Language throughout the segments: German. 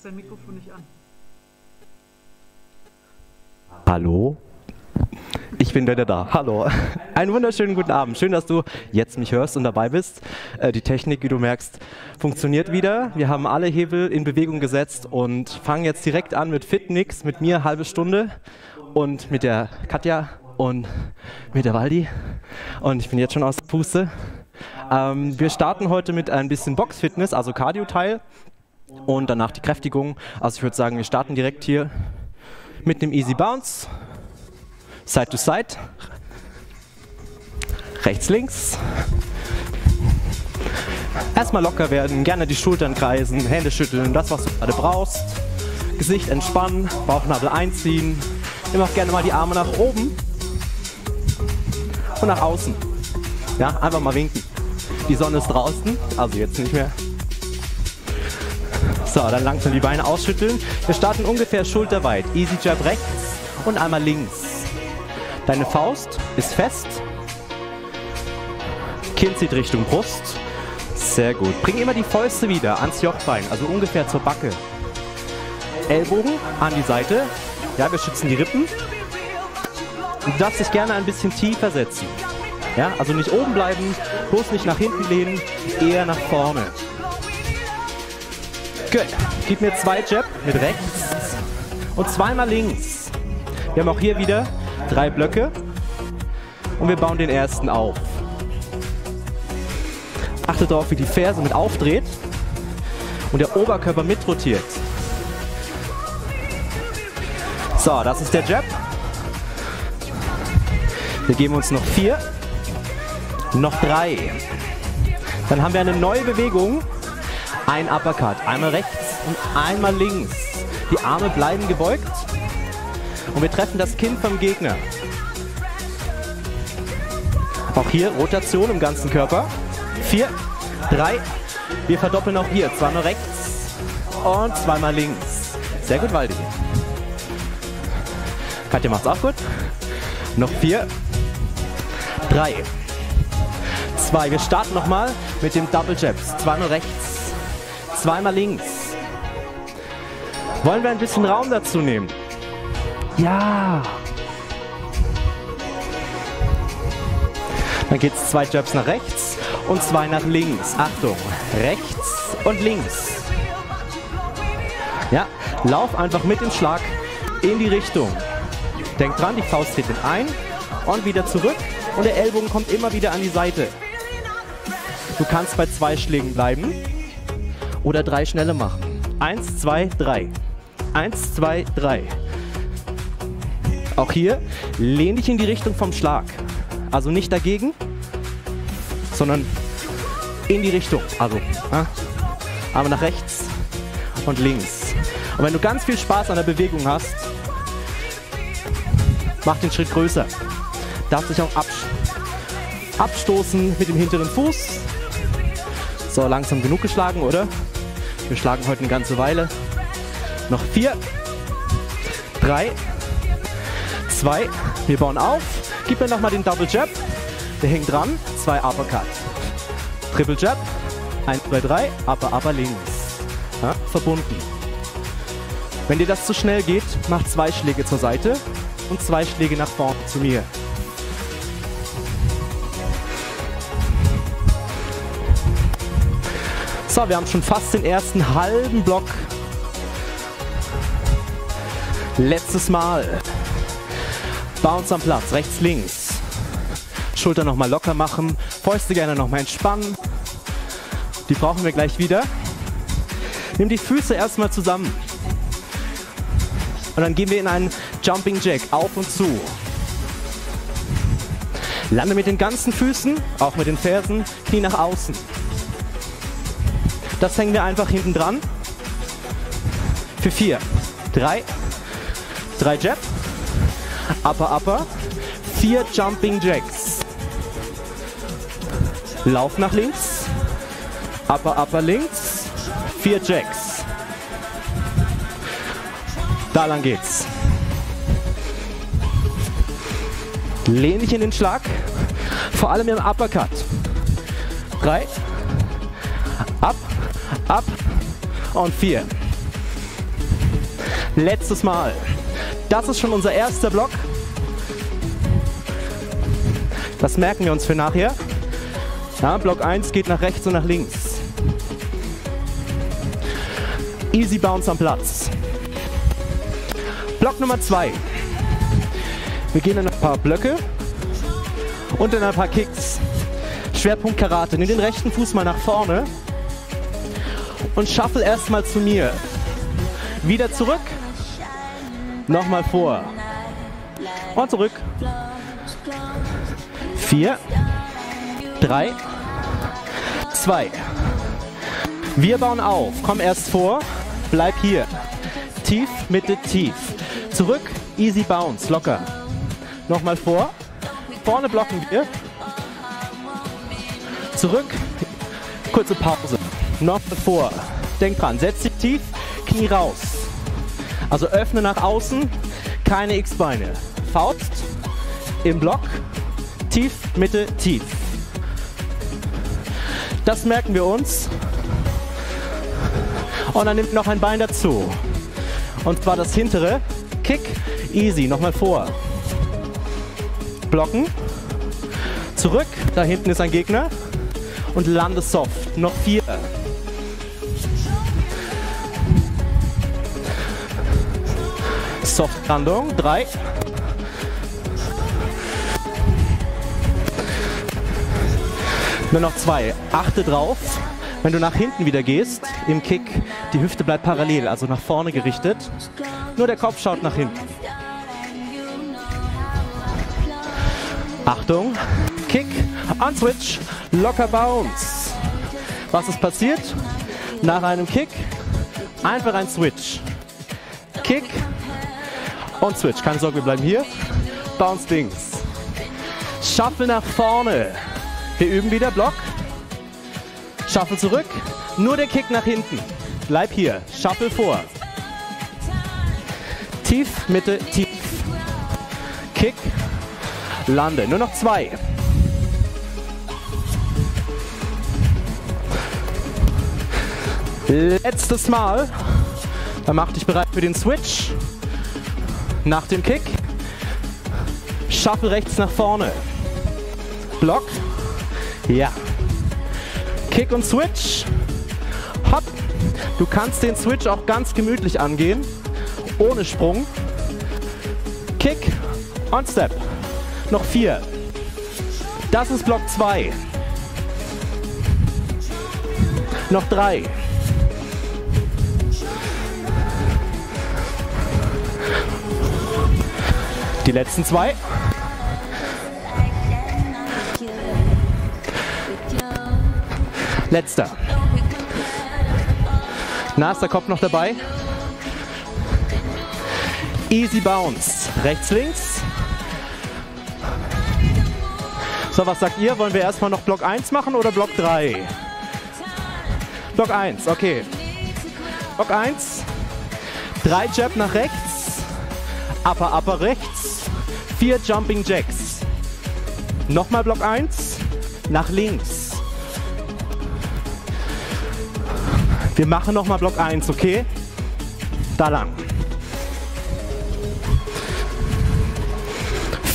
hast dein Mikrofon nicht an. Hallo? Ich bin wieder da. Hallo. Einen wunderschönen guten Abend. Schön, dass du jetzt mich hörst und dabei bist. Äh, die Technik, wie du merkst, funktioniert wieder. Wir haben alle Hebel in Bewegung gesetzt und fangen jetzt direkt an mit Fitnix, mit mir halbe Stunde und mit der Katja und mit der Waldi. Und ich bin jetzt schon aus der Puste. Ähm, wir starten heute mit ein bisschen Boxfitness, also Cardio-Teil und danach die Kräftigung. Also ich würde sagen, wir starten direkt hier mit einem Easy Bounce. Side to Side. Rechts, links. Erstmal locker werden, gerne die Schultern kreisen, Hände schütteln, das was du gerade brauchst. Gesicht entspannen, Bauchnabel einziehen. Nimm auch gerne mal die Arme nach oben und nach außen. Ja, einfach mal winken. Die Sonne ist draußen, also jetzt nicht mehr. So, dann langsam die Beine ausschütteln. Wir starten ungefähr schulterweit. Easy Jab rechts und einmal links. Deine Faust ist fest. Kinn zieht Richtung Brust. Sehr gut. Bring immer die Fäuste wieder ans Jochbein, also ungefähr zur Backe. Ellbogen an die Seite. Ja, wir schützen die Rippen. Du darfst dich gerne ein bisschen tiefer setzen. Ja, also nicht oben bleiben, bloß nicht nach hinten lehnen, eher nach vorne. Gut. Gib mir zwei Jab mit rechts und zweimal links. Wir haben auch hier wieder drei Blöcke und wir bauen den ersten auf. Achte darauf, wie die Ferse mit aufdreht und der Oberkörper mitrotiert. So, das ist der Jab. Wir geben uns noch vier, noch drei. Dann haben wir eine neue Bewegung. Ein Uppercut, einmal rechts und einmal links. Die Arme bleiben gebeugt und wir treffen das Kinn vom Gegner. Auch hier Rotation im ganzen Körper. Vier, drei. Wir verdoppeln auch hier. Zweimal rechts und zweimal links. Sehr gut, Waldi. Katja macht's auch gut. Noch vier, drei, zwei. Wir starten nochmal mit dem Double Jabs. Zweimal rechts, zweimal links. Wollen wir ein bisschen Raum dazu nehmen? Ja. Dann geht es zwei Jabs nach rechts und zwei nach links. Achtung, rechts und links. Ja, lauf einfach mit dem Schlag in die Richtung. Denk dran, die Faust tritt ein und wieder zurück und der Ellbogen kommt immer wieder an die Seite. Du kannst bei zwei Schlägen bleiben oder drei schnelle machen. Eins, zwei, drei. Eins, zwei, drei. Auch hier lehn dich in die Richtung vom Schlag. Also nicht dagegen, sondern in die Richtung. Also ja, Arme nach rechts und links. Und wenn du ganz viel Spaß an der Bewegung hast, mach den Schritt größer. Darf sich auch absch abstoßen mit dem hinteren Fuß. So, langsam genug geschlagen, oder? Wir schlagen heute eine ganze Weile. Noch vier, drei, zwei. Wir bauen auf. Gib mir nochmal den Double Jab. Der hängt dran. Zwei Uppercut. Triple Jab. Eins, zwei, drei. Upper, Upper links. Ja, verbunden. Wenn dir das zu schnell geht, mach zwei Schläge zur Seite und zwei Schläge nach vorne zu mir. So, wir haben schon fast den ersten halben Block. Letztes Mal. Bounce am Platz, rechts, links. Schulter nochmal locker machen. Fäuste gerne nochmal entspannen. Die brauchen wir gleich wieder. Nimm die Füße erstmal zusammen. Und dann gehen wir in einen Jumping Jack auf und zu. Lande mit den ganzen Füßen, auch mit den Fersen, Knie nach außen. Das hängen wir einfach hinten dran. Für vier, drei, drei Jab, Upper, Upper, vier Jumping Jacks. Lauf nach links, Upper, Upper links, vier Jacks. Da lang geht's. Lehn dich in den Schlag, vor allem im Uppercut. Drei, ab, ab und vier. Letztes Mal. Das ist schon unser erster Block. Das merken wir uns für nachher. Ja, Block 1 geht nach rechts und nach links. Easy Bounce am Platz. Block Nummer 2. Wir gehen in ein paar Blöcke und in ein paar Kicks. Schwerpunkt Karate. Nimm den rechten Fuß mal nach vorne und shuffle erstmal zu mir. Wieder zurück. Nochmal vor. Und zurück. Vier. Drei. Zwei. Wir bauen auf. Komm erst vor. Bleib hier. Tief, Mitte, tief. Zurück. Easy Bounce. Locker. Nochmal vor. Vorne blocken wir. Zurück. Kurze Pause. Nochmal vor. Denk dran. Setz dich tief. Knie raus. Also öffne nach außen. Keine X-Beine. Faust. Im Block. Tief, Mitte, tief. Das merken wir uns. Und dann nimmt noch ein Bein dazu. Und zwar das hintere. Kick, easy, nochmal vor. Blocken. Zurück, da hinten ist ein Gegner. Und lande soft. Noch vier. Soft Landung. Drei. Nur noch zwei. Achte drauf, wenn du nach hinten wieder gehst, im Kick, die Hüfte bleibt parallel, also nach vorne gerichtet. Nur der Kopf schaut nach hinten. Achtung, Kick, on Switch, locker Bounce. Was ist passiert? Nach einem Kick einfach ein Switch. Kick und Switch. Keine Sorge, wir bleiben hier. Bounce links. Shuffle nach vorne. Wir üben wieder Block. Shuffle zurück. Nur der Kick nach hinten. Bleib hier. Shuffle vor. Tief, Mitte, tief. Kick. Lande. Nur noch zwei. Letztes Mal. Dann mach dich bereit für den Switch. Nach dem Kick. Shuffle rechts nach vorne. Block. Ja. Kick und Switch. Hopp. Du kannst den Switch auch ganz gemütlich angehen. Ohne Sprung. Kick und Step. Noch vier. Das ist Block 2. Noch drei. Die letzten zwei. Letzter. Na, ist der Kopf noch dabei? Easy Bounce. Rechts, links. So, was sagt ihr? Wollen wir erstmal noch Block 1 machen oder Block 3? Block 1, okay. Block 1. Drei Jab nach rechts. Upper, upper rechts. Vier Jumping Jacks. Nochmal Block 1. Nach links. Wir machen nochmal Block 1, okay? Da lang.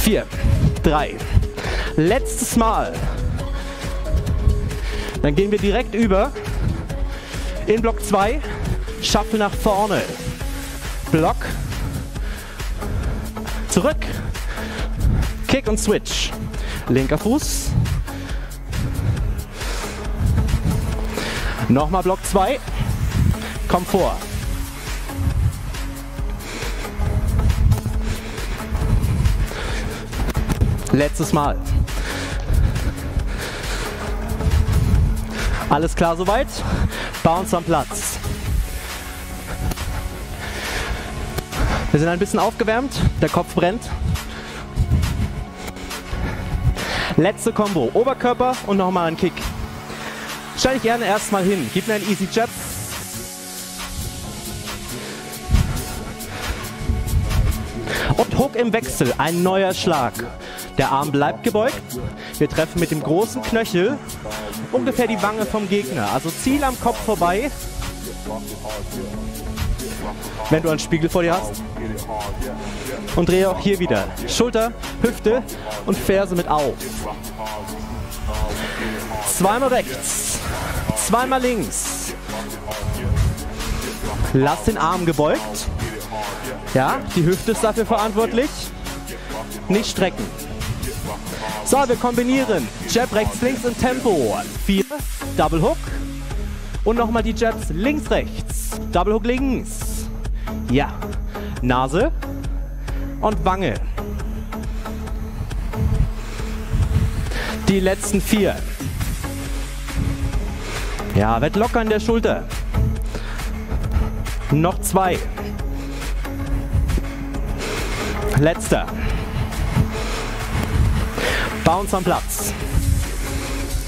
Vier, drei. Letztes Mal. Dann gehen wir direkt über in Block 2. Shuffle nach vorne. Block. Zurück. Kick und Switch. Linker Fuß. Nochmal Block 2. Komm vor. Letztes Mal. Alles klar soweit? Bounce am Platz. Wir sind ein bisschen aufgewärmt, der Kopf brennt. Letzte Combo, Oberkörper und nochmal ein Kick. Stell dich gerne erstmal hin, gib mir einen Easy Jab. Und Hook im Wechsel, ein neuer Schlag. Der Arm bleibt gebeugt. Wir treffen mit dem großen Knöchel ungefähr die Wange vom Gegner. Also Ziel am Kopf vorbei. Wenn du einen Spiegel vor dir hast. Und drehe auch hier wieder Schulter, Hüfte und Ferse mit auf. Zweimal rechts, zweimal links. Lass den Arm gebeugt. Ja, die Hüfte ist dafür verantwortlich. Nicht strecken. So, wir kombinieren. Jab rechts, links im Tempo. Vier, Double Hook. Und nochmal die Jabs links, rechts. Double Hook links. Ja. Nase und Wange. Die letzten vier. Ja, wird locker in der Schulter. Noch zwei. Letzter. Bounce am Platz.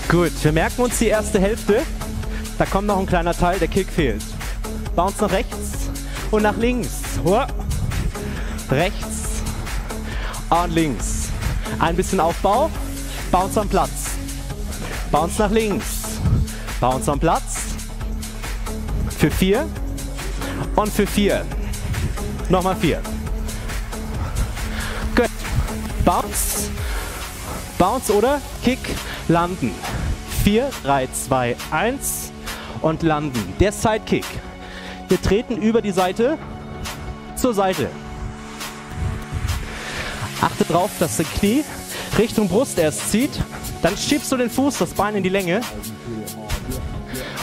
Gut, wir merken uns die erste Hälfte. Da kommt noch ein kleiner Teil, der Kick fehlt. Bounce nach rechts und nach links. Rechts und links. Ein bisschen Aufbau. Bounce am Platz. Bounce nach links. Bounce am Platz. Für vier. Und für vier. Nochmal vier. Gut. Bounce. Bounce oder Kick. Landen. 4, 3, 2, 1 und landen. Der Sidekick. Wir treten über die Seite zur Seite. Achte darauf, dass das Knie Richtung Brust erst zieht. Dann schiebst du den Fuß, das Bein in die Länge.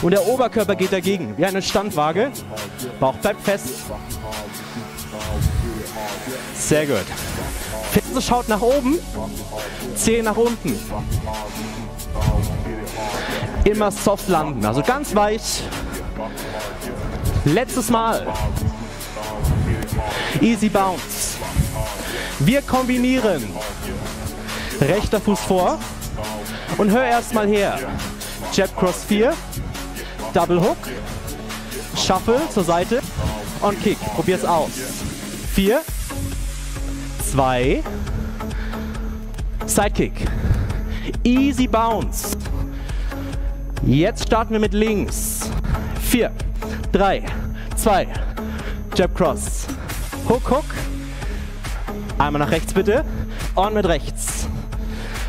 Und der Oberkörper geht dagegen, wie eine Standwaage. Bauch bleibt fest. Sehr gut. Ferse schaut nach oben, Zehen nach unten. Immer soft landen, also ganz weich. Letztes Mal. Easy Bounce. Wir kombinieren. Rechter Fuß vor. Und hör erstmal her. Jab Cross 4. Double Hook. Shuffle zur Seite. Und Kick. Probier's aus. 4. 2. Sidekick. Easy Bounce. Jetzt starten wir mit links. 4, 3, 2, Jab Cross. Hook, Hook. Einmal nach rechts bitte. Und mit rechts.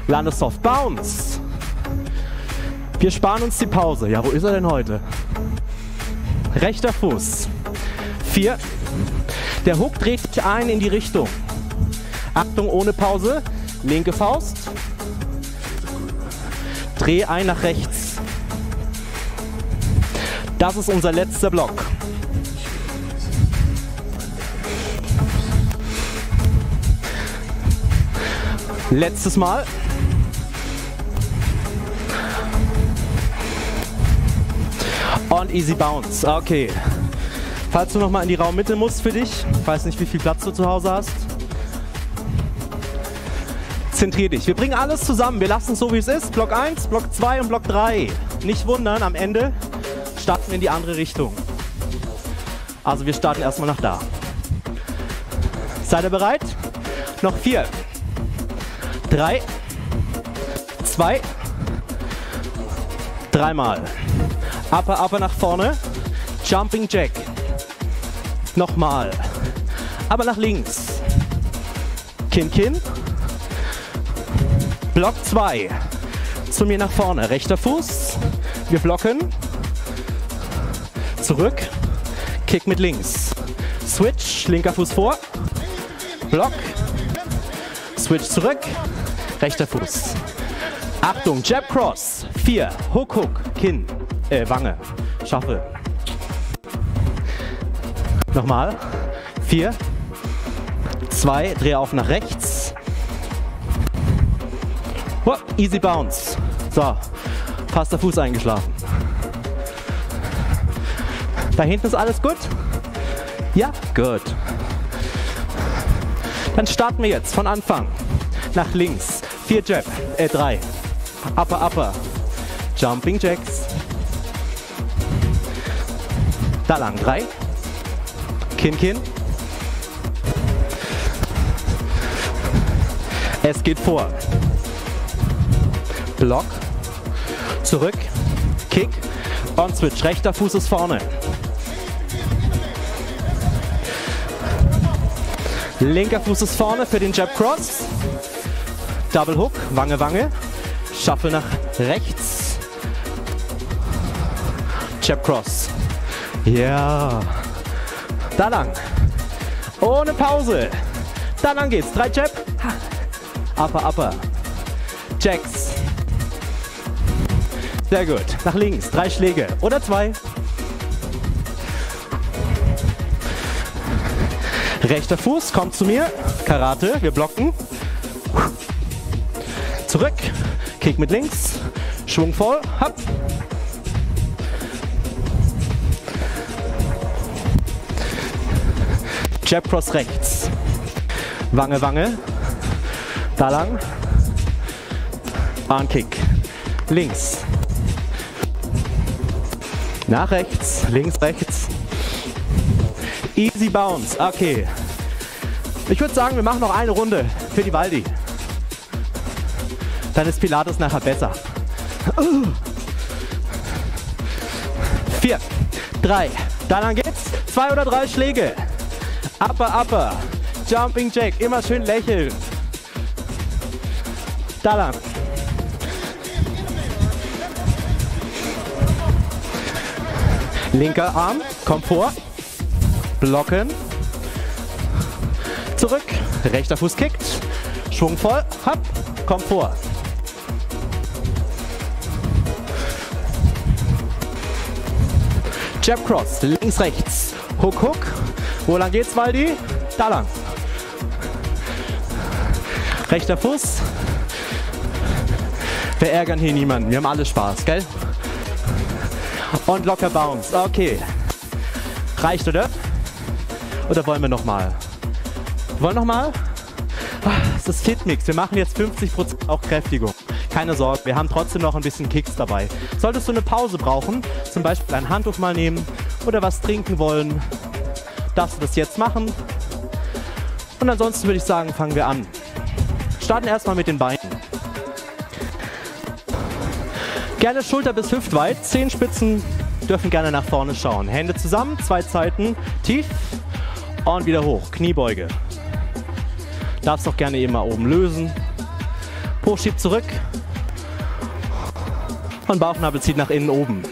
Lande soft. Bounce. Wir sparen uns die Pause. Ja, wo ist er denn heute? Rechter Fuß. 4. Der Hook dreht sich ein in die Richtung. Achtung, ohne Pause. Linke Faust. Dreh ein nach rechts. Das ist unser letzter Block. Letztes Mal. Und Easy Bounce. Okay. Falls du nochmal in die Raummitte musst für dich, ich weiß nicht, wie viel Platz du zu Hause hast, zentrier dich. Wir bringen alles zusammen. Wir lassen es so, wie es ist. Block 1, Block 2 und Block 3. Nicht wundern, am Ende starten in die andere Richtung. Also wir starten erstmal nach da. Seid ihr bereit? Noch vier, drei, zwei, dreimal. Upper, upper nach vorne. Jumping Jack. Nochmal. Aber nach links. Kinn, Kinn. Block 2. Zu mir nach vorne. Rechter Fuß. Wir blocken. Zurück. Kick mit links. Switch. Linker Fuß vor. Block. Switch zurück. Rechter Fuß. Achtung. Jab Cross. 4. Hook, Hook. Kinn. Äh, Wange. Schaffe. Nochmal. 4. 2. Dreh auf nach rechts. Easy Bounce. So, fast der Fuß eingeschlafen. Da hinten ist alles gut? Ja, gut. Dann starten wir jetzt von Anfang. Nach links. Vier Jab, äh drei. Upper, upper. Jumping Jacks. Da lang. Drei. Kinn, Kinn. Es geht vor. Block, zurück, Kick und Switch. Rechter Fuß ist vorne. Linker Fuß ist vorne für den Jab Cross. Double Hook, Wange, Wange. Shuffle nach rechts. Jab Cross. Ja. Da lang. Ohne Pause. Da lang geht's. Drei Jab. Upper, upper. Jacks. Sehr gut. Nach links. Drei Schläge. Oder zwei. Rechter Fuß kommt zu mir. Karate. Wir blocken. Zurück. Kick mit links. Schwungvoll. Hopp. Jab Cross rechts. Wange, Wange. Da lang. Armkick. Links. Nach rechts. Links, rechts. Easy Bounce. Okay. Ich würde sagen, wir machen noch eine Runde für die Waldi. Dann ist Pilates nachher besser. Vier, drei, dann geht's. Zwei oder drei Schläge. Upper, upper. Jumping Jack. Immer schön lächeln. Da lang. Linker Arm, kommt vor. Blocken. Zurück. Rechter Fuß kickt. Schwungvoll. Hopp. Kommt vor. Jab Cross. Links, rechts. Hook, Hook. Wo lang geht's, Waldi? Da lang. Rechter Fuß. Wir ärgern hier niemanden. Wir haben alle Spaß, gell? Und locker Bounce. Okay. Reicht, oder? Oder wollen wir nochmal? Wollen nochmal? Es ist Fitmix. Wir machen jetzt 50% auch Kräftigung. Keine Sorge, wir haben trotzdem noch ein bisschen Kicks dabei. Solltest du eine Pause brauchen, zum Beispiel ein Handtuch mal nehmen oder was trinken wollen, darfst du das jetzt machen. Und ansonsten würde ich sagen, fangen wir an. Starten erstmal mit den Beinen. Gerne Schulter bis hüftweit. Zehenspitzen dürfen gerne nach vorne schauen. Hände zusammen, zwei Zeiten tief und wieder hoch. Kniebeuge. Darfst auch gerne eben mal oben lösen. Po schiebt zurück. Und Bauchnabel zieht nach innen oben.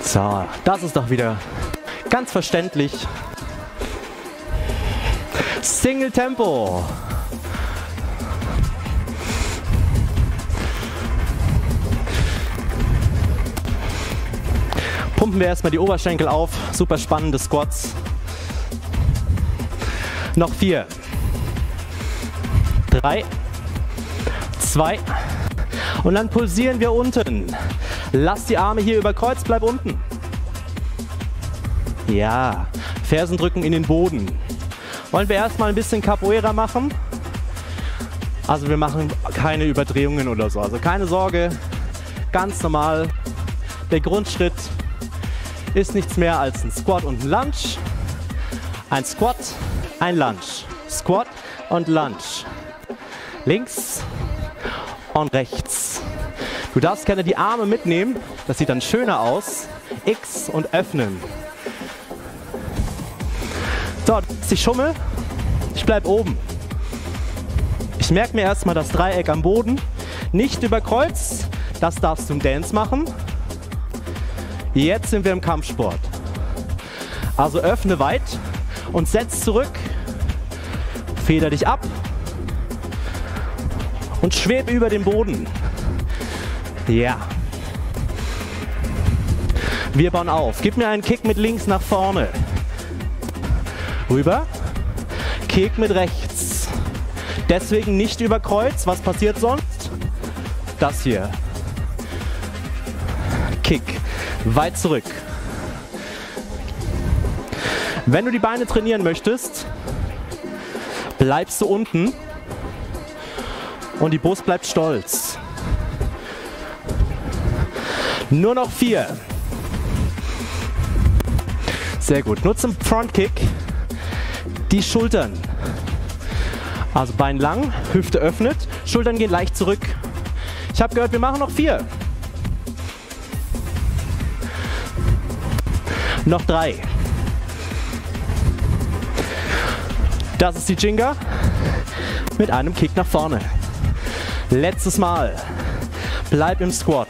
So, das ist doch wieder ganz verständlich. Single Tempo. Pumpen wir erstmal die Oberschenkel auf. Super spannende Squats. Noch vier. Drei. Zwei. Und dann pulsieren wir unten. Lass die Arme hier über Kreuz, bleib unten. Ja, Fersen drücken in den Boden. Wollen wir erstmal ein bisschen Capoeira machen? Also wir machen keine Überdrehungen oder so. Also keine Sorge, ganz normal. Der Grundschritt ist nichts mehr als ein Squat und ein Lunge. Ein Squat, ein Lunge. Squat und Lunge. Links und rechts. Du darfst gerne die Arme mitnehmen. Das sieht dann schöner aus. X und öffnen. So, ich schummel. Ich bleib oben. Ich merke mir erstmal das Dreieck am Boden. Nicht über Kreuz. Das darfst du im Dance machen. Jetzt sind wir im Kampfsport. Also öffne weit und setz zurück. Feder dich ab und schweb über dem Boden. Ja. Wir bauen auf. Gib mir einen Kick mit links nach vorne. Rüber. Kick mit rechts. Deswegen nicht über Kreuz. Was passiert sonst? Das hier. Kick weit zurück. Wenn du die Beine trainieren möchtest, bleibst du unten und die Brust bleibt stolz. Nur noch vier. Sehr gut. Nur zum Frontkick die Schultern. Also Bein lang, Hüfte öffnet, Schultern gehen leicht zurück. Ich habe gehört, wir machen noch vier. Noch drei. Das ist die Jinga mit einem Kick nach vorne. Letztes Mal. Bleib im Squat.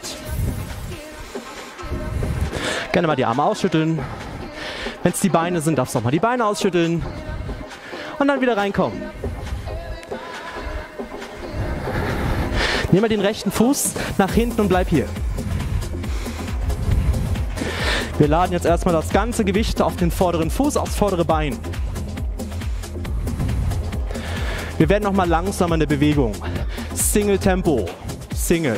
Gerne mal die Arme ausschütteln. Wenn es die Beine sind, darfst du auch mal die Beine ausschütteln. Und dann wieder reinkommen. Nimm mal den rechten Fuß nach hinten und bleib hier. Wir laden jetzt erstmal das ganze Gewicht auf den vorderen Fuß, aufs vordere Bein. Wir werden nochmal langsamer in der Bewegung. Single Tempo. Single.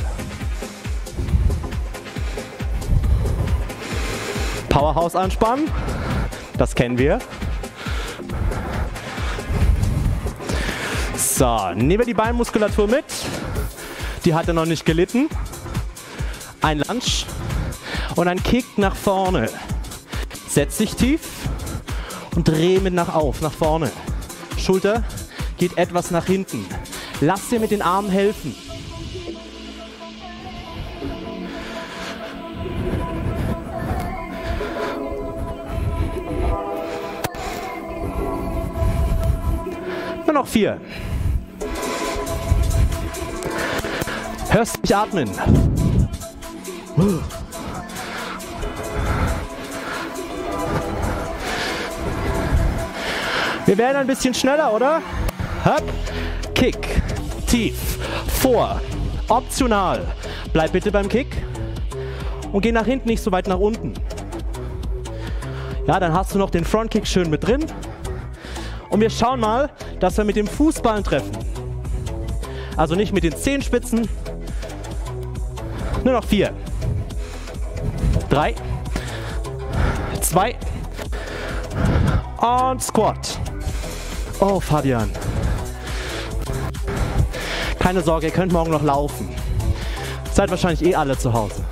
Powerhouse anspannen. Das kennen wir. So, nehmen wir die Beinmuskulatur mit. Die hat er noch nicht gelitten. Ein Lunge und ein Kick nach vorne. Setz dich tief und dreh mit nach auf, nach vorne. Schulter geht etwas nach hinten. Lass dir mit den Armen helfen. Nur noch vier. Hörst mich atmen. Wir werden ein bisschen schneller, oder? Hop, Kick, tief, vor, optional. Bleib bitte beim Kick und geh nach hinten, nicht so weit nach unten. Ja, dann hast du noch den Frontkick schön mit drin. Und wir schauen mal, dass wir mit dem Fußballen treffen. Also nicht mit den Zehenspitzen. Nur noch vier. Drei. Zwei. Und Squat. Oh, Fabian. Keine Sorge, ihr könnt morgen noch laufen. Seid wahrscheinlich eh alle zu Hause.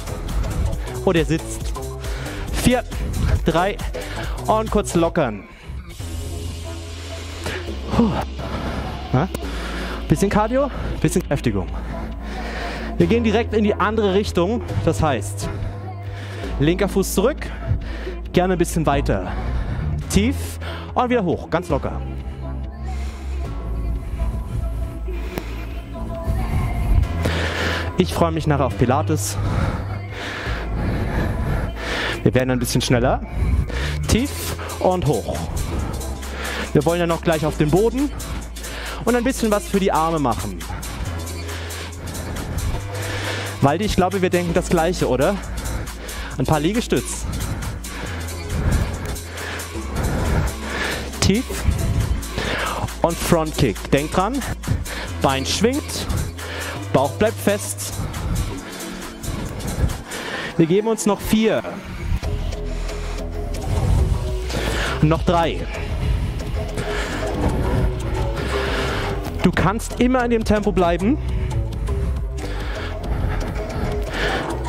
Oder ihr sitzt. Vier, drei und kurz lockern. Puh. Bisschen Cardio, bisschen Kräftigung. Wir gehen direkt in die andere Richtung. Das heißt, linker Fuß zurück, gerne ein bisschen weiter. Tief und wieder hoch, ganz locker. Ich freue mich nachher auf Pilates. Wir werden ein bisschen schneller. Tief und hoch. Wir wollen ja noch gleich auf den Boden und ein bisschen was für die Arme machen. Waldi, ich glaube, wir denken das Gleiche, oder? Ein paar Liegestütz. Tief und Front Kick. Denk dran, Bein schwingt, Bauch bleibt fest. Wir geben uns noch vier. Noch drei. Du kannst immer in dem Tempo bleiben.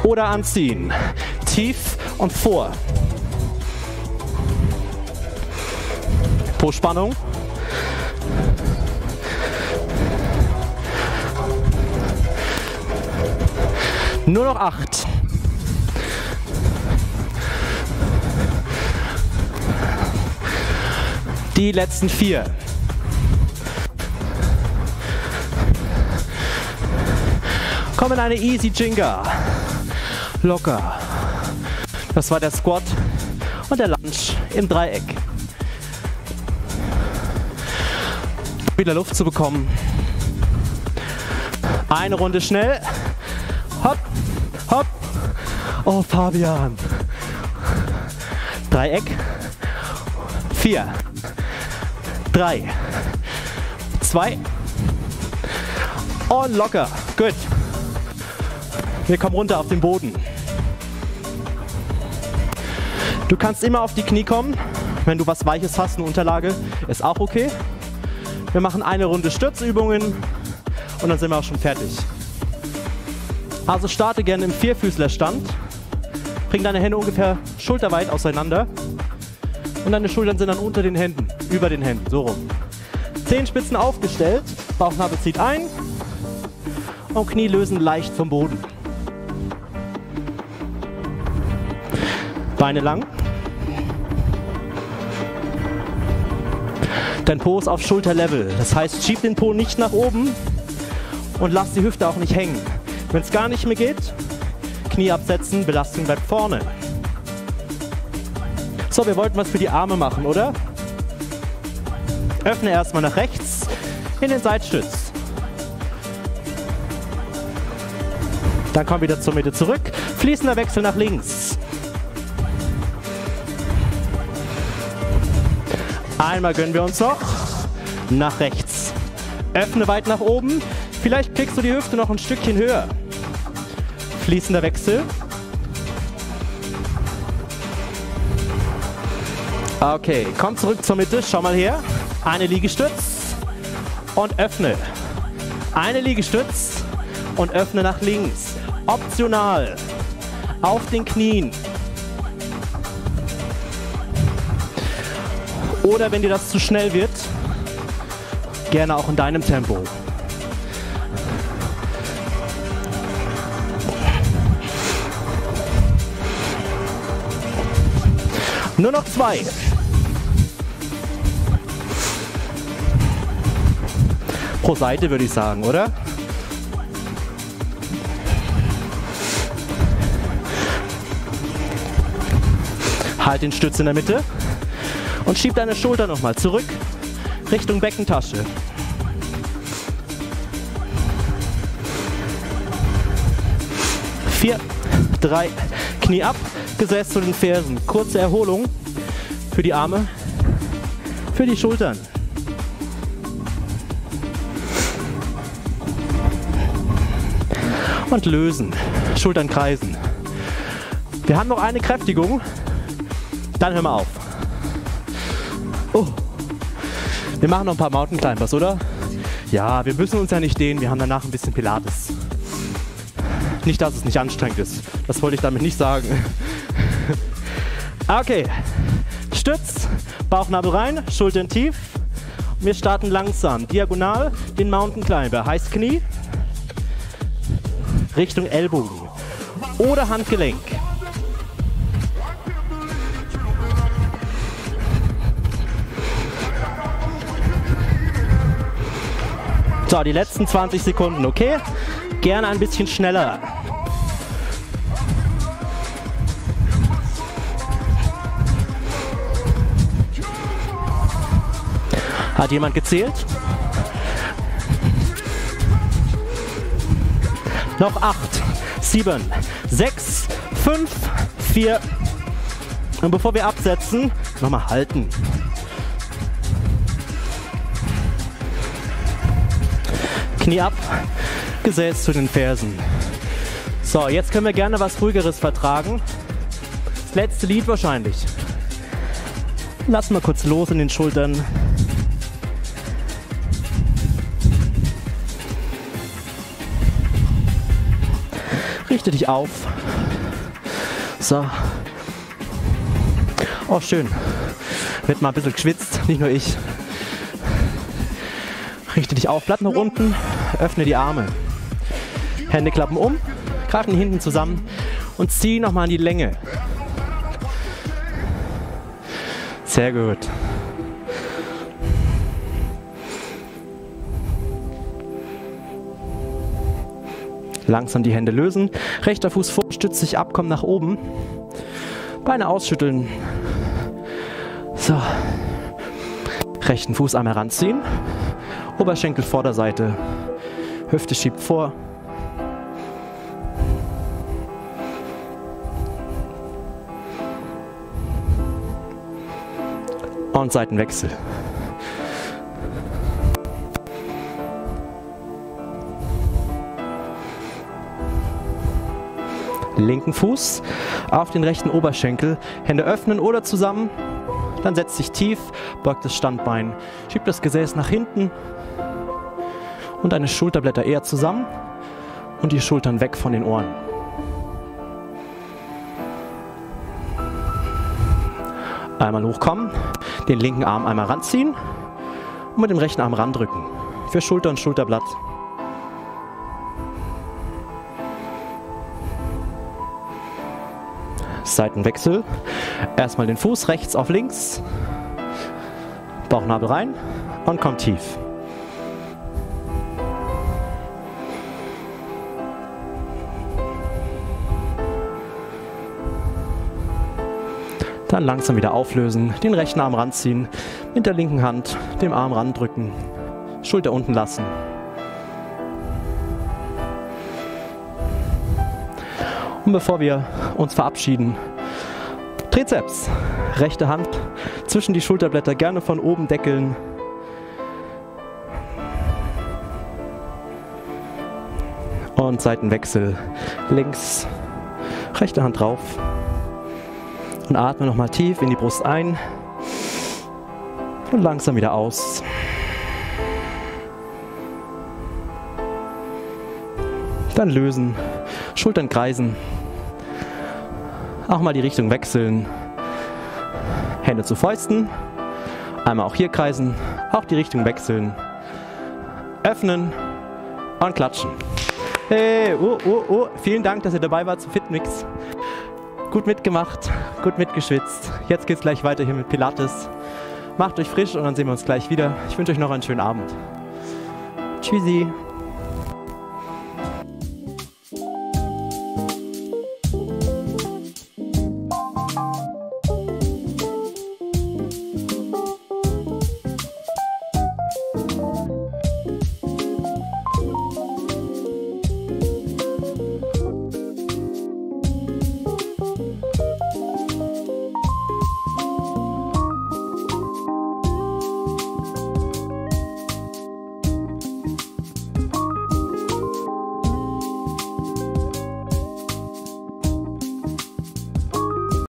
Oder anziehen. Tief und vor. Po-Spannung. Nur noch acht. Die letzten vier. Komm in eine Easy Jinga. Locker. Das war der Squat und der Lunge im Dreieck. Wieder Luft zu bekommen. Eine Runde schnell. Hopp, hopp. Oh, Fabian. Dreieck. Vier. Drei. Zwei. Und locker. Gut. Wir kommen runter auf den Boden. Du kannst immer auf die Knie kommen. Wenn du was Weiches hast, eine Unterlage, ist auch okay. Wir machen eine Runde Stützübungen und dann sind wir auch schon fertig. Also starte gerne im Vierfüßlerstand. Bring deine Hände ungefähr schulterweit auseinander. Und deine Schultern sind dann unter den Händen, über den Händen, so rum. Zehenspitzen aufgestellt, Bauchnabel zieht ein und Knie lösen leicht vom Boden. Beine lang. Dein Po ist auf Schulterlevel. Das heißt, schieb den Po nicht nach oben und lass die Hüfte auch nicht hängen. Wenn es gar nicht mehr geht, Knie absetzen, Belastung bleibt vorne. So, wir wollten was für die Arme machen, oder? Öffne erstmal nach rechts in den Seitstütz. Dann komm wieder zur Mitte zurück. Fließender Wechsel nach links. Einmal gönnen wir uns noch. Nach rechts. Öffne weit nach oben. Vielleicht kriegst du die Hüfte noch ein Stückchen höher. Fließender Wechsel. Okay, komm zurück zur Mitte. Schau mal her. Eine Liegestütz und öffne. Eine Liegestütz und öffne nach links. Optional. Auf den Knien. Oder wenn dir das zu schnell wird, gerne auch in deinem Tempo. Nur noch zwei. Pro Seite würde ich sagen, oder? Halt den Stütz in der Mitte und schieb deine Schulter nochmal zurück Richtung Beckentasche. Vier, drei, Knie ab, Gesäß zu den Fersen. Kurze Erholung für die Arme, für die Schultern. Und lösen. Schultern kreisen. Wir haben noch eine Kräftigung. Dann hören wir auf. Oh. Wir machen noch ein paar Mountain Climbers, oder? Ja, wir müssen uns ja nicht dehnen. Wir haben danach ein bisschen Pilates. Nicht, dass es nicht anstrengend ist. Das wollte ich damit nicht sagen. Okay. Stütz, Bauchnabel rein, Schultern tief. Wir starten langsam. Diagonal den Mountain Climber. Heißt Knie. Richtung Ellbogen. Oder Handgelenk. So, die letzten 20 Sekunden, okay? Gerne ein bisschen schneller. Hat jemand gezählt? Noch acht, sieben, sechs, fünf, vier. Und bevor wir absetzen, nochmal halten. Knie ab, Gesäß zu den Fersen. So, jetzt können wir gerne was ruhigeres vertragen. Das letzte Lied wahrscheinlich. Lass mal kurz los in den Schultern. Richte dich auf. So. Oh, schön. Wird mal ein bisschen geschwitzt, nicht nur ich. Richte dich auf, Blatt nach unten, öffne die Arme. Hände klappen um, greifen hinten zusammen und zieh nochmal in die Länge. Sehr gut. Langsam die Hände lösen. Rechter Fuß vor, stützt sich ab, komm nach oben. Beine ausschütteln. So. Rechten Fuß einmal ranziehen. Oberschenkel Vorderseite. Hüfte schiebt vor. Und Seitenwechsel. Linken Fuß auf den rechten Oberschenkel, Hände öffnen oder zusammen. Dann setzt sich tief, beugt das Standbein, schiebt das Gesäß nach hinten und deine Schulterblätter eher zusammen und die Schultern weg von den Ohren. Einmal hochkommen, den linken Arm einmal ranziehen und mit dem rechten Arm randrücken. Für Schulter und Schulterblatt Seitenwechsel. Erstmal den Fuß rechts auf links. Bauchnabel rein und kommt tief. Dann langsam wieder auflösen, den rechten Arm ranziehen, mit der linken Hand den Arm randrücken, Schulter unten lassen. Und bevor wir uns verabschieden, Trizeps, rechte Hand zwischen die Schulterblätter, gerne von oben deckeln. Und Seitenwechsel, links, rechte Hand drauf. Und atme nochmal tief in die Brust ein und langsam wieder aus. Dann lösen, Schultern kreisen, auch mal die Richtung wechseln. Hände zu Fäusten, einmal auch hier kreisen, auch die Richtung wechseln, öffnen und klatschen. Hey, oh, oh, oh, vielen Dank, dass ihr dabei wart zu Fitmix. Gut mitgemacht, gut mitgeschwitzt. Jetzt geht's gleich weiter hier mit Pilates. Macht euch frisch und dann sehen wir uns gleich wieder. Ich wünsche euch noch einen schönen Abend. Tschüssi.